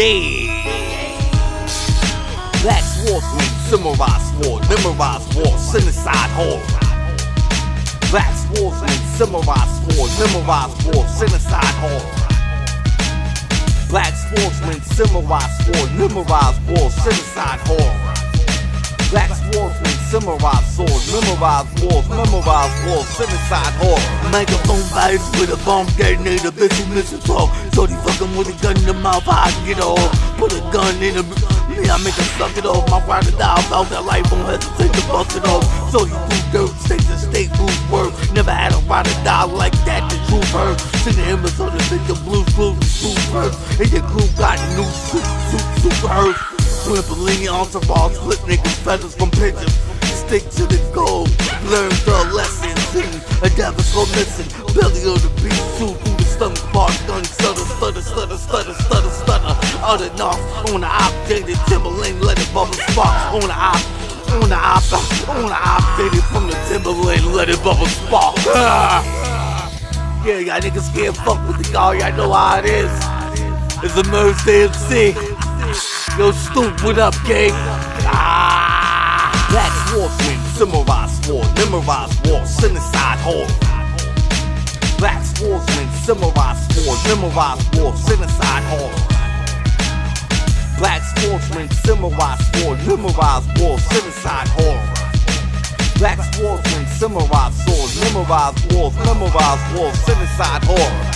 dead. Black swordsman, samurai sword, memorize war, genocide horror. Black swordsman, samurai sword, memorize war, genocide horror. Black swordsman, samurai sword, memorize war, genocide horror. Black swordsman, samurai sword, memorize wars, memorize wars, genocide horror. Microphone virus with a bomb detonator, bitch who miss a talk. Shorty fucking with a gun in the mouth, I get off. Put a gun in the me, I make her suck it off. My ride or die about that life, won't hesitate to bust it off. So you do dirt, state to state, blues work. Never had a ride or die like that, the truth hurt. Sing the so the think the blues, blues, blues hurt. And your crew got new suit, suit, super hurt. Trampoline entourage, flip niggas feathers from pigeons. Stick to the goal, learn the lesson. Sing a devil's go missing. Belly of the beast, shoot through the stomach part. Gun stutter, stutter, stutter, stutter, stutter, stutter. Other knock on the updated Timberlane, let it bubble spark. On the op, on the op, on the updated from the Timberlane, let it bubble spark. Ah. Yeah, y'all niggas can't fuck with the guy, y'all know how it is. It's Emerg Da MC. Yo, Stoop, what up, gang? Ah! Black swordsman, samurai sword, memorize war, genocide horror. Black swordsman, samurai sword, memorize war, genocide horror. Black swordsman, samurai sword, memorize war, genocide horror. Black swordsman, samurai sword, memorize wars, memorize wars, genocide horror.